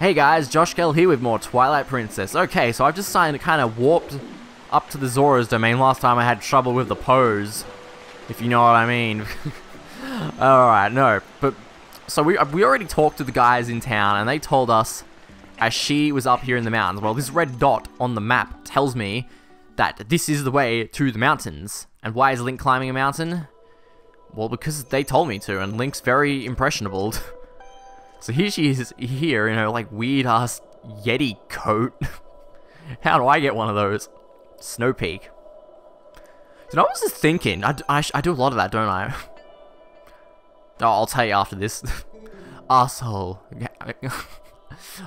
Hey guys, Josh Kall here with more Twilight Princess. Okay, so I've just signed kind of warped up to the Zora's domain. Last time I had trouble with the Poes, if you know what I mean. Alright, no, but so we, we already talked to the guys in town and they told us as she was up here in the mountains. Well, this red dot on the map tells me that this is the way to the mountains. And why is Link climbing a mountain? Well, because they told me to, and Link's very impressionable. So here she is here in her like weird ass Yeti coat. How do I get one of those? Snow Peak. Know, I was just thinking, I, I, I do a lot of that, don't I? oh, I'll tell you after this. Asshole.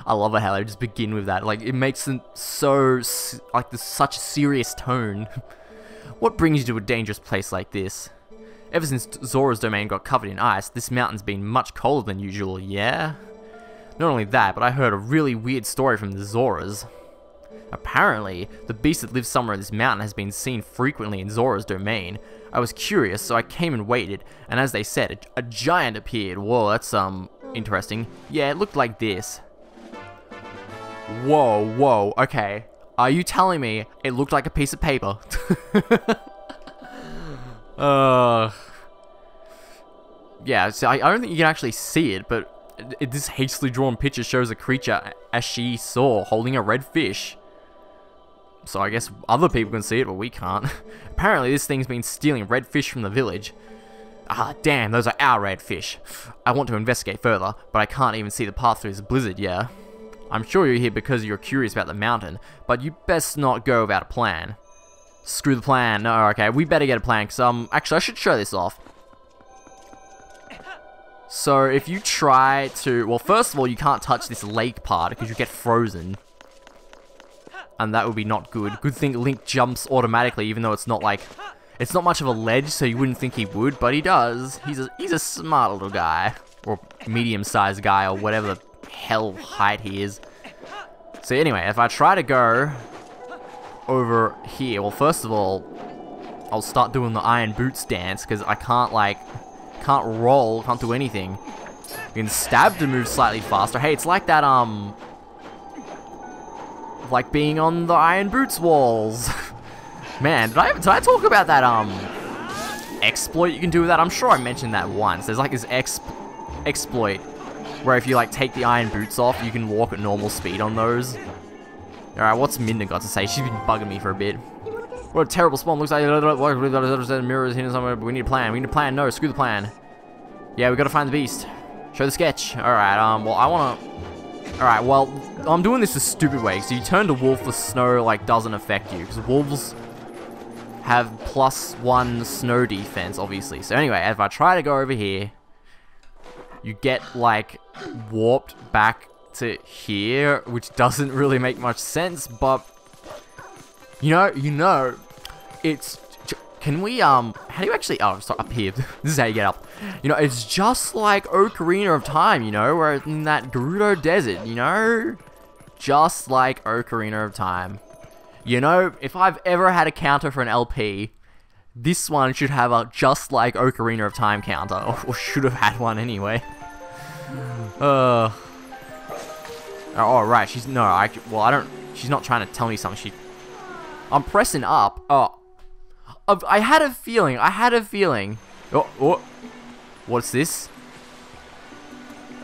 I love it how they just begin with that. Like, it makes them so, like, there's such a serious tone. what brings you to a dangerous place like this? Ever since Zora's domain got covered in ice, this mountain's been much colder than usual, yeah? Not only that, but I heard a really weird story from the Zoras. Apparently, the beast that lives somewhere in this mountain has been seen frequently in Zora's domain. I was curious, so I came and waited, and as they said, a, a giant appeared. Whoa, that's, um, interesting. Yeah, it looked like this. Whoa, whoa, okay. Are you telling me it looked like a piece of paper? Uh, yeah, so I, I, don't think you can actually see it, but it, this hastily drawn picture shows a creature as she saw holding a red fish. So I guess other people can see it, but we can't. Apparently this thing's been stealing red fish from the village. Ah, damn, those are our red fish. I want to investigate further, but I can't even see the path through this blizzard, yeah? I'm sure you're here because you're curious about the mountain, but you best not go without a plan. Screw the plan. No, okay, we better get a plan, because, um, actually, I should show this off. So, if you try to, well, first of all, you can't touch this lake part, because you get frozen. And that would be not good. Good thing Link jumps automatically, even though it's not, like, it's not much of a ledge, so you wouldn't think he would, but he does. He's a, he's a smart little guy. Or medium-sized guy, or whatever the hell height he is. So anyway, if I try to go over here? Well, first of all, I'll start doing the iron boots dance because I can't like, can't roll, can't do anything. You can stab to move slightly faster. Hey, it's like that, um, like being on the iron boots walls. Man, did I, did I talk about that, um, exploit you can do with that? I'm sure I mentioned that once. There's like this exp exploit where if you like take the iron boots off, you can walk at normal speed on those. Alright, what's Midna got to say? She's been bugging me for a bit. What a terrible spawn. Looks like mirrors hidden somewhere, but we need a plan. We need a plan. No, screw the plan. Yeah, we gotta find the beast. Show the sketch. Alright, um, well, I wanna... Alright, well, I'm doing this the stupid way. So you turn to wolf, the snow, like, doesn't affect you. Because wolves have plus one snow defense, obviously. So anyway, if I try to go over here, you get, like, warped back to here, which doesn't really make much sense, but you know, you know, it's can we um how do you actually oh start up here. This is how you get up. You know it's just like Ocarina of Time you know where in that Gerudo Desert you know? Just like Ocarina of Time. You know if I've ever had a counter for an LP this one should have a just like Ocarina of Time counter or should have had one anyway. Uh Oh, right. She's no. I well, I don't. She's not trying to tell me something. She. I'm pressing up. Oh. I had a feeling. I had a feeling. Oh, oh. What's this?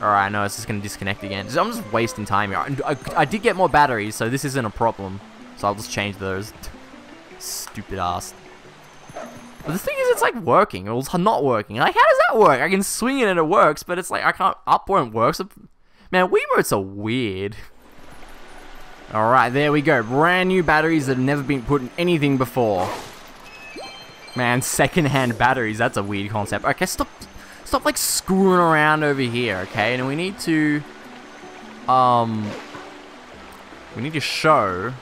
Alright, no, it's just going to disconnect again. I'm just wasting time here. I, I, did get more batteries, so this isn't a problem. So I'll just change those. Stupid ass. But the thing is, it's like working. Or it's not working. Like, how does that work? I can swing it and it works, but it's like, I can't... Up won't work, so Man, Wiimotes are weird. Alright, there we go. Brand new batteries that have never been put in anything before. Man, second-hand batteries, that's a weird concept. Okay, stop, stop like screwing around over here, okay? And we need to, um, we need to show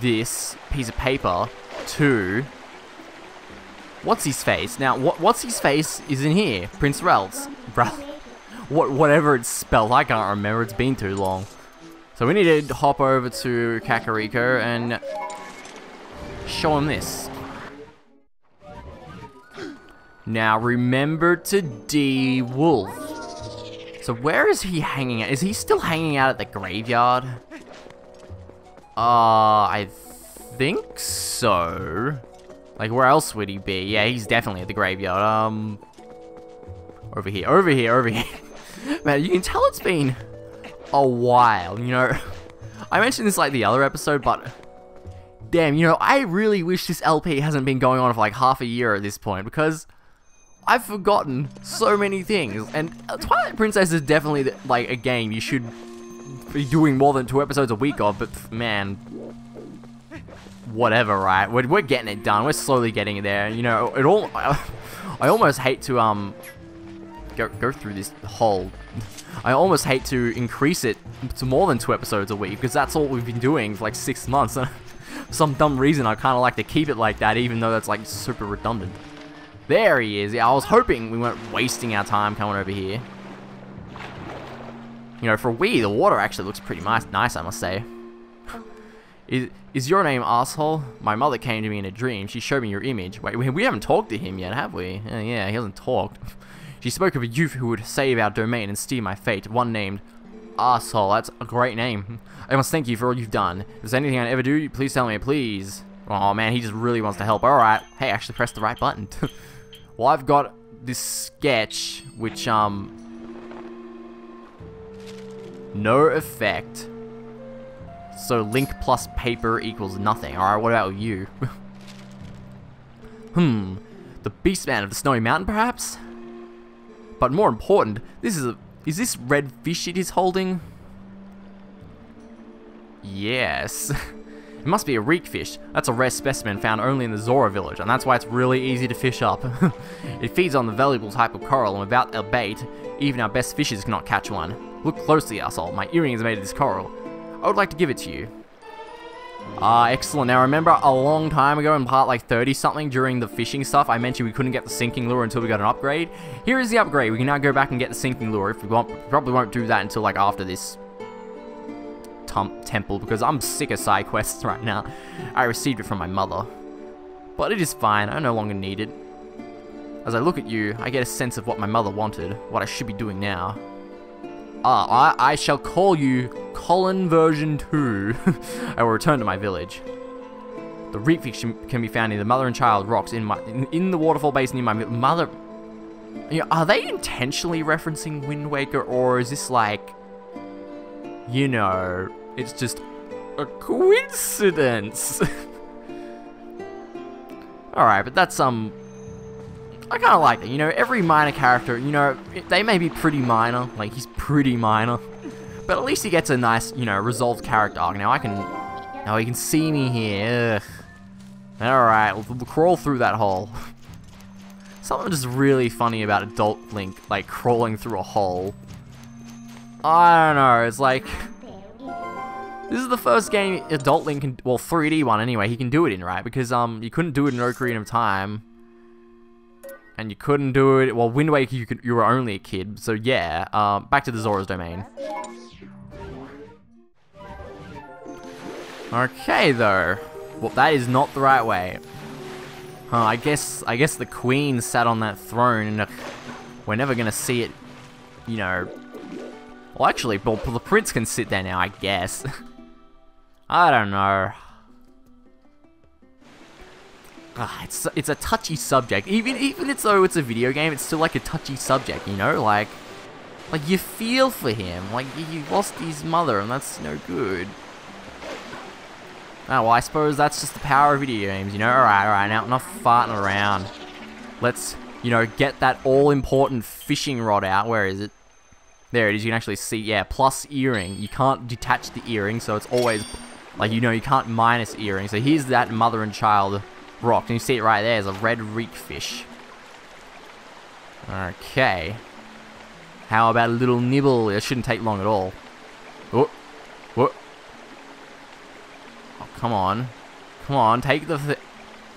this piece of paper to, what's his face? Now, what, what's his face is in here? Prince Ralph's. Ralph what whatever it's spelled. I can't remember. It's been too long. So we need to hop over to Kakariko and show him this. Now remember to de-wolf. So where is he hanging out? Is he still hanging out at the graveyard? Uh, I think so. Like, where else would he be? Yeah, he's definitely at the graveyard. Um, over here, over here, over here. Man, you can tell it's been a while, you know. I mentioned this like the other episode, but damn, you know, I really wish this LP hasn't been going on for like half a year at this point because I've forgotten so many things. And Twilight Princess is definitely like a game you should be doing more than two episodes a week of, but man, whatever, right? We're, we're getting it done. We're slowly getting there. You know, it all. I almost hate to um go go through this whole. I almost hate to increase it to more than two episodes a week because that's all we've been doing for like six months. for some dumb reason, I kind of like to keep it like that, even though that's like super redundant. There he is. Yeah, I was hoping we weren't wasting our time coming over here. You know, for Wii, the water actually looks pretty nice, nice I must say. Is, is your name asshole? My mother came to me in a dream. She showed me your image. Wait, we, haven't talked to him yet, have we? Uh, yeah, he hasn't talked. she spoke of a youth who would save our domain and steer my fate. One named Asshole. That's a great name. I must thank you for all you've done. If there's anything I ever do, please tell me, please. Oh man, he just really wants to help. Alright. Hey, I actually press the right button. well, I've got this sketch, which, um... No effect. So link plus paper equals nothing. Alright, what about you? hmm. The Beastman of the Snowy Mountain, perhaps? But more important, this is a... Is this red fish it is holding? Yes. it must be a reek fish. That's a rare specimen found only in the Zora village, and that's why it's really easy to fish up. it feeds on the valuable type of coral, and without a bait, even our best fishes cannot catch one. Look closely, asshole. My earring is made of this coral. I would like to give it to you. Ah, uh, excellent. Now remember a long time ago in part like 30 something during the fishing stuff, I mentioned we couldn't get the sinking lure until we got an upgrade. Here is the upgrade. We can now go back and get the sinking lure if we want. We probably won't do that until like after this temple because I'm sick of side quests right now. I received it from my mother. But it is fine. I no longer need it. As I look at you, I get a sense of what my mother wanted, what I should be doing now. Ah, I, I shall call you Colin version 2. I will return to my village. The reek fish can be found in the mother and child rocks in my in, in the waterfall basin near my mother. Are they intentionally referencing Wind Waker, or is this like, you know, it's just a coincidence? Alright, but that's, um, I kind of like that. You know, every minor character, you know, they may be pretty minor, like he's pretty minor, but at least he gets a nice, you know, resolved character arc. Now I can, now he can see me here. Alright, we'll, we'll crawl through that hole. Something just really funny about Adult Link, like, crawling through a hole. I don't know, it's like... This is the first game Adult Link can, well, 3D one anyway, he can do it in, right? Because, um, you couldn't do it in Ocarina of Time. And you couldn't do it, well, Wind Waker, you, could, you were only a kid, so yeah. Um, back to the Zora's Domain. Okay, though. Well, that is not the right way. Huh, I guess, I guess the queen sat on that throne and uh, we're never gonna see it, you know... Well, actually, well, the prince can sit there now, I guess. I don't know. It's it's a touchy subject. Even even it's though it's a video game, it's still like a touchy subject. You know, like like you feel for him. Like he lost his mother, and that's no good. Oh, well, I suppose that's just the power of video games, you know? Alright, alright, now enough farting around. Let's, you know, get that all-important fishing rod out. Where is it? There it is, you can actually see, yeah, plus earring. You can't detach the earring, so it's always, like, you know, you can't minus earring. So here's that mother and child rock. And you see it right there, is a red reek fish. Okay. How about a little nibble? It shouldn't take long at all. Oh, what? Come on. Come on, take the...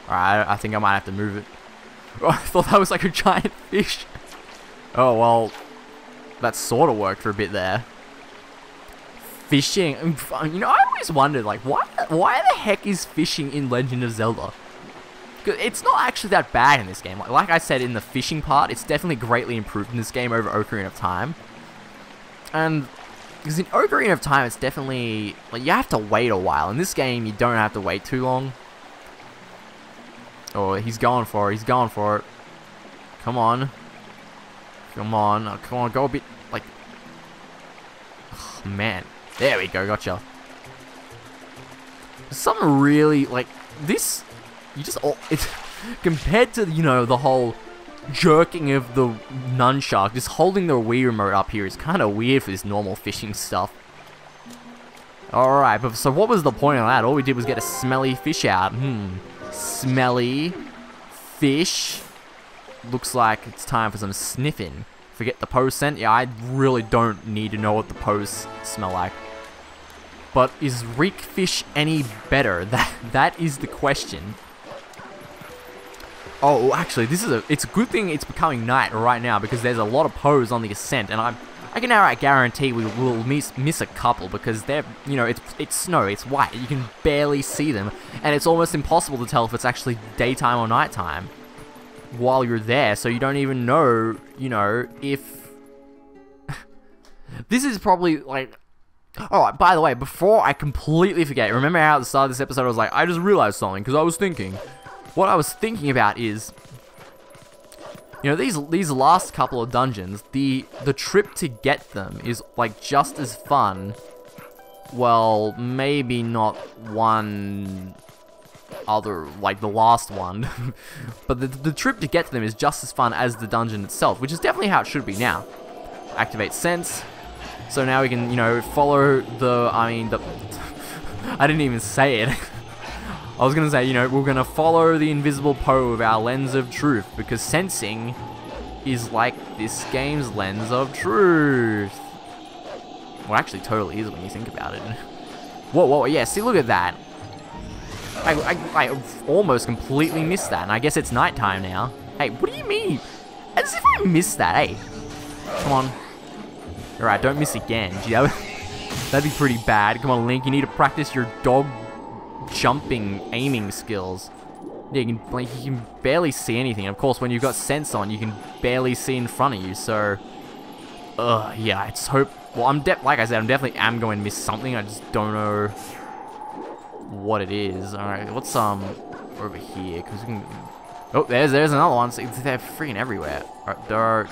Alright, I think I might have to move it. Oh, I thought that was like a giant fish. Oh, well, that sort of worked for a bit there. Fishing. You know, I always wondered, like, why, why the heck is fishing in Legend of Zelda? It's not actually that bad in this game. Like, like I said in the fishing part, it's definitely greatly improved in this game over Ocarina of Time. And because in Ocarina of Time, it's definitely like you have to wait a while. In this game, you don't have to wait too long. Oh, he's going for it. He's going for it. Come on. Come on. Oh, come on. Go a bit like. Oh, man. There we go. Gotcha. Some really like this. You just all it's compared to you know the whole jerking of the nunchuck, just holding the Wii remote up here is kind of weird for this normal fishing stuff. Alright, but so what was the point of that? All we did was get a smelly fish out. Hmm. Smelly fish. Looks like it's time for some sniffing. Forget the pose scent? Yeah, I really don't need to know what the Poes smell like. But is reek fish any better? That That is the question. Oh, actually, this is a, it's a good thing it's becoming night right now because there's a lot of Poes on the ascent and I'm, I can outright guarantee we will miss, miss a couple because they're, you know, it's, it's snow, it's white, you can barely see them and it's almost impossible to tell if it's actually daytime or nighttime while you're there so you don't even know, you know, if... this is probably like Oh, by the way, before I completely forget, remember how at the start of this episode I was like, I just realized something because I was thinking. What I was thinking about is, you know, these these last couple of dungeons, the the trip to get them is like just as fun. Well, maybe not one other, like the last one. but the, the trip to get to them is just as fun as the dungeon itself, which is definitely how it should be now. Activate sense. So now we can, you know, follow the, I mean, the... I didn't even say it. I was going to say, you know, we're going to follow the invisible Poe with our lens of truth, because sensing is like this game's lens of truth. Well, actually totally is when you think about it. Whoa, whoa, yeah, see, look at that. I, I, I almost completely missed that, and I guess it's nighttime now. Hey, what do you mean? As if I missed that, hey. Come on. Alright, don't miss again. Gee, that would, that'd be pretty bad. Come on, Link, you need to practice your dog jumping, aiming skills. Yeah, you can, like, you can barely see anything. Of course, when you've got sense on, you can barely see in front of you, so... Ugh, yeah, I just hope... Well, I'm de like I said, I'm definitely am going to miss something. I just don't know what it is. Alright, what's, um, over here? Because we can... Oh, there's there's another one. So they're freaking everywhere. Alright, there are...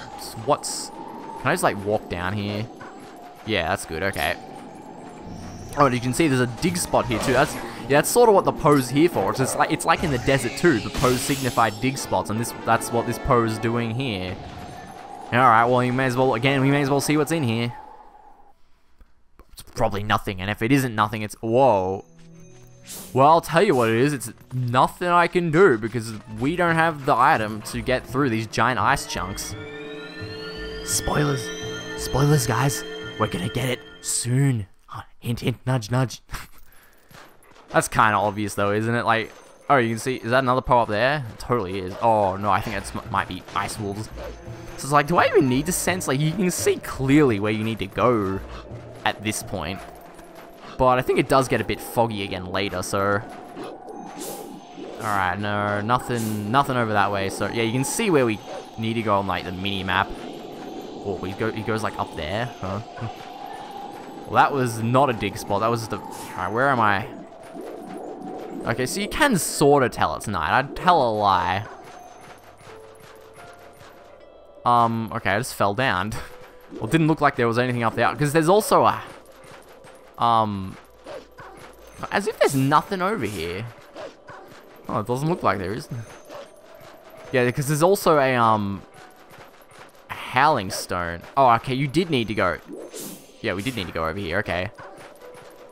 What's... Can I just, like, walk down here? Yeah, that's good. Okay. Oh, you can see there's a dig spot here, too. That's yeah, that's sort of what the Poes here for. It's just like it's like in the desert too. The Poes signified dig spots, and this that's what this pose is doing here. All right, well, you may as well again. We may as well see what's in here. It's probably nothing, and if it isn't nothing, it's whoa. Well, I'll tell you what it is. It's nothing I can do because we don't have the item to get through these giant ice chunks. Spoilers. Spoilers, guys. We're gonna get it soon. Hint, hint, nudge, nudge. That's kind of obvious though, isn't it? Like, oh, you can see, is that another Poe up there? It totally is. Oh, no, I think that might be Ice Wolves. So it's like, do I even need to sense? Like, you can see clearly where you need to go at this point. But I think it does get a bit foggy again later, so... Alright, no, nothing nothing over that way. So, yeah, you can see where we need to go on, like, the mini-map. Oh, he, go, he goes, like, up there, huh? well, that was not a dig spot. That was just a... Alright, where am I? Okay, so you can sort of tell it's night. I'd tell a lie. Um, okay, I just fell down. well, didn't look like there was anything up there. Because there's also a... Um... As if there's nothing over here. Oh, it doesn't look like there is. Yeah, because there's also a, um... A howling stone. Oh, okay, you did need to go. Yeah, we did need to go over here, okay.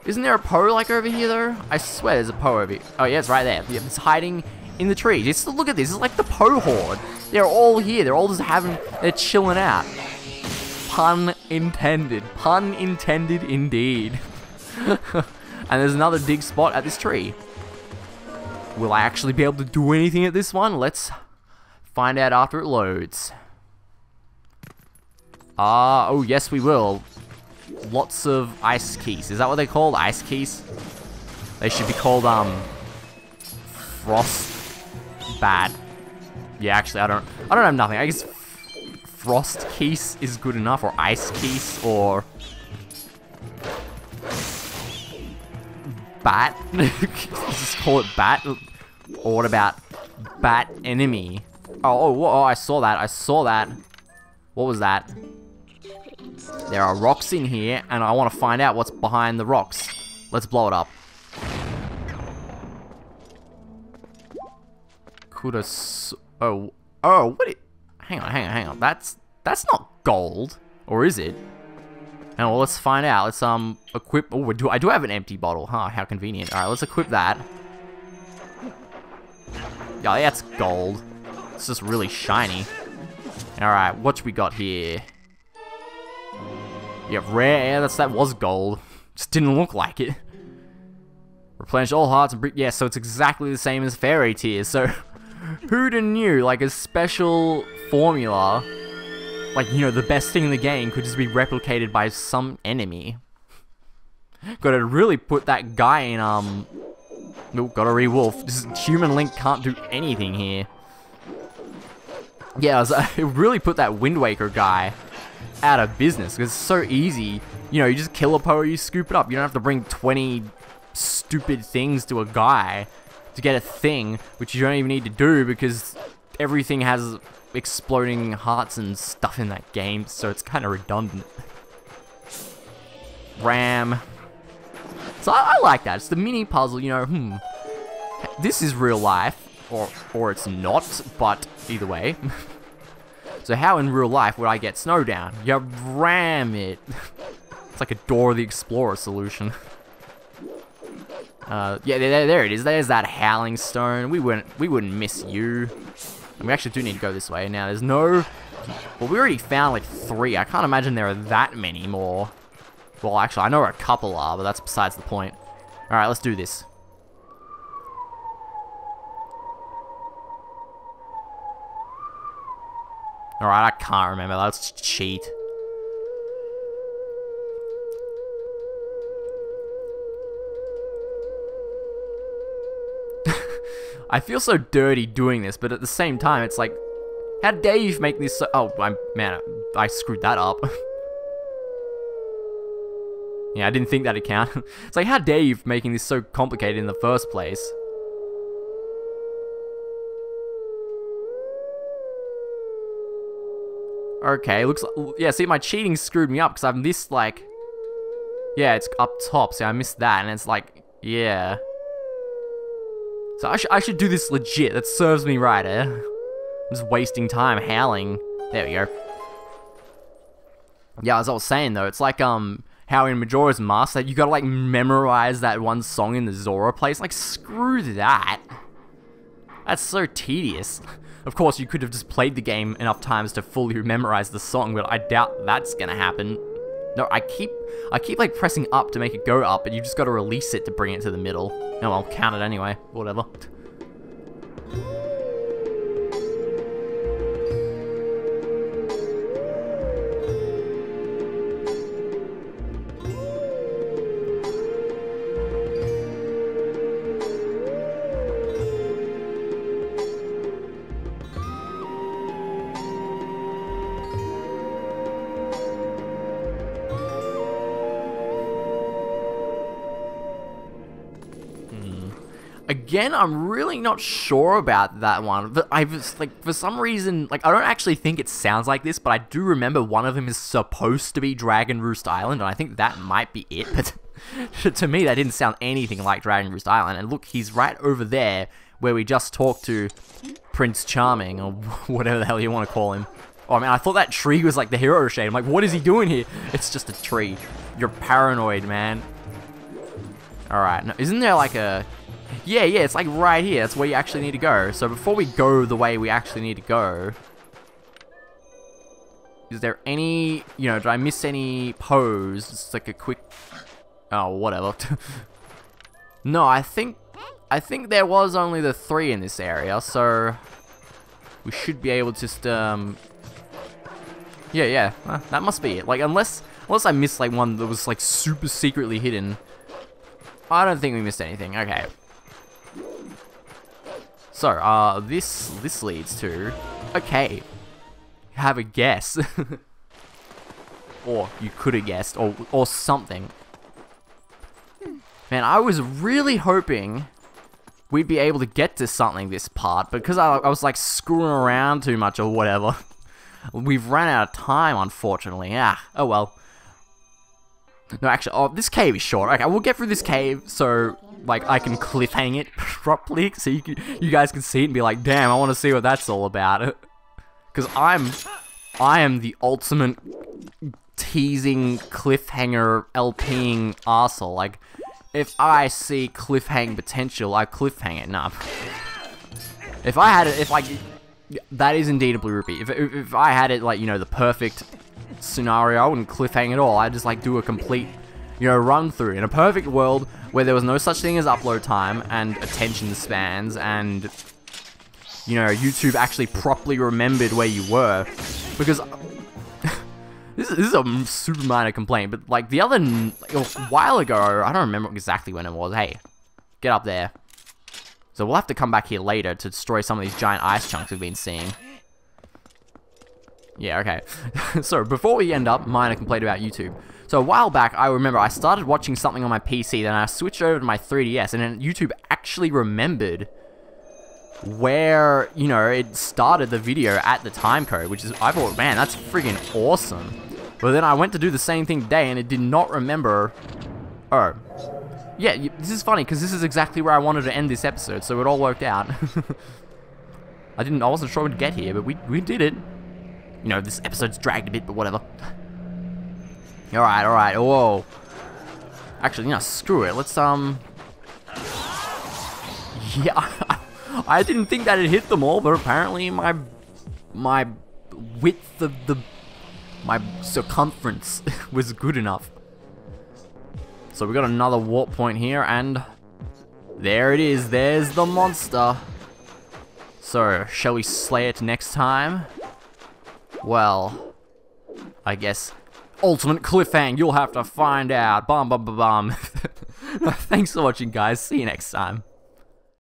Isn't there a Poe like over here though? I swear there's a Poe over here. Oh yeah, it's right there. Yeah, It's hiding in the tree. Just look at this. It's like the Poe horde. They're all here. They're all just having, they're chilling out. Pun intended. Pun intended indeed. and there's another dig spot at this tree. Will I actually be able to do anything at this one? Let's find out after it loads. Ah, uh, oh yes we will lots of ice Keese. Is that what they're called? Ice Keese? They should be called, um, frost bad. Yeah, actually, I don't, I don't have nothing. I guess frost Keese is good enough, or ice Keese, or bat. Just call it bat. Or what about bat enemy? Oh, oh, oh, I saw that. I saw that. What was that? There are rocks in here, and I want to find out what's behind the rocks. Let's blow it up. Could. Oh, oh, what? It, hang on, hang on, hang on. That's that's not gold, or is it? And well, let's find out. Let's um equip. Oh, do I do have an empty bottle? Huh? How convenient. All right, let's equip that. Yeah, that's gold. It's just really shiny. All right, what we got here? You have rare. Yeah, that's that was gold. Just didn't look like it. Replenish all hearts and yeah. So it's exactly the same as fairy tears. So who'd have knew? Like a special formula like, you know, the best thing in the game could just be replicated by some enemy. Gotta really put that guy in, um... Oh, gotta re-wolf. This Human Link can't do anything here. Yeah, it, it really put that Wind Waker guy out of business, because it's so easy. You know, you just kill a Poe, you scoop it up. You don't have to bring 20 stupid things to a guy to get a thing, which you don't even need to do, because everything has exploding hearts and stuff in that game, so it's kind of redundant. Ram. So I, I, like that. It's the mini puzzle, you know, hmm. This is real life, or, or it's not, but either way. so how in real life would I get snow down? You ram it. it's like a Dora the Explorer solution. Uh, yeah, there, there it is. There's that howling stone. We wouldn't, we wouldn't miss you. And we actually do need to go this way. Now, there's no... Well, we already found, like, three. I can't imagine there are that many more. Well, actually, I know where a couple are, but that's besides the point. Alright, let's do this. Alright, I can't remember. Let's cheat. I feel so dirty doing this, but at the same time, it's like, how dare you make this so- Oh, I'm- man, I screwed that up. yeah, I didn't think that'd count. it's like, how dare you making this so complicated in the first place? Okay, looks like, yeah, see, my cheating screwed me up because I'm this, like, yeah, it's up top, so I missed that, and it's like, yeah. So I, sh I should do this legit. That serves me right, eh? I'm just wasting time howling. There we go. Yeah, as I was saying though, it's like um how in Majora's Mask that you gotta like memorize that one song in the Zora place. Like screw that. That's so tedious. Of course, you could have just played the game enough times to fully memorize the song, but I doubt that's gonna happen. No, I keep I keep like pressing up to make it go up, but you just gotta release it to bring it to the middle. Oh, no, I'll count it anyway. Whatever. Again, I'm really not sure about that one. But I was like, for some reason, like I don't actually think it sounds like this, but I do remember one of them is supposed to be Dragon Roost Island, and I think that might be it. But to me, that didn't sound anything like Dragon Roost Island. And look, he's right over there where we just talked to Prince Charming or whatever the hell you want to call him. Oh man, I thought that tree was like the hero shade. I'm like, what is he doing here? It's just a tree. You're paranoid, man. Alright, now, isn't there like a yeah, yeah, it's like right here. That's where you actually need to go. So before we go the way we actually need to go, is there any, you know, did I miss any Poes? It's like a quick, oh, whatever. no, I think, I think there was only the three in this area, so we should be able to just, um, yeah, yeah, uh, that must be it. Like, unless, unless I missed, like, one that was, like, super secretly hidden. I don't think we missed anything. Okay. So, uh, this, this leads to... Okay. Have a guess. or you could have guessed, or, or something. Man, I was really hoping we'd be able to get to something this part, because I, I was like screwing around too much or whatever. We've run out of time, unfortunately. Ah, oh well. No, actually, oh, this cave is short. Okay, we'll get through this cave so, like, I can cliffhang it properly so you, can, you guys can see it and be like, damn, I want to see what that's all about. Because I'm, I am the ultimate teasing cliffhanger LPing arsehole. Like, if I see cliffhang potential, I cliffhang it. Nah. If I had it, if I, that is indeed a blue rupee. If, if, if I had it, like, you know, the perfect scenario, I wouldn't cliffhang at all. I'd just, like, do a complete, you know, run through. In a perfect world where there was no such thing as upload time and attention spans and, you know, YouTube actually properly remembered where you were. Because this is, a super minor complaint, but like the other while ago, I don't remember exactly when it was. Hey, get up there. So we'll have to come back here later to destroy some of these giant ice chunks we've been seeing. Yeah, okay. so before we end up, minor complaint about YouTube. So a while back, I remember I started watching something on my PC, then I switched over to my 3DS, and then YouTube actually remembered where, you know, it started the video at the time code, which is, I thought, man, that's friggin' awesome. But then I went to do the same thing today, and it did not remember, oh, yeah, this is funny, because this is exactly where I wanted to end this episode, so it all worked out. I didn't, I wasn't sure we'd get here, but we, we did it. You know, this episode's dragged a bit, but whatever. Alright, alright, whoa. Actually, you know, screw it, let's, um... Yeah, I didn't think that it hit them all, but apparently my my width of the my circumference was good enough. So we got another warp point here, and there it is. There's the monster. So, shall we slay it next time? Well, I guess ultimate cliffhang. You'll have to find out. Bum bum bum. Thanks for watching, guys. See you next time.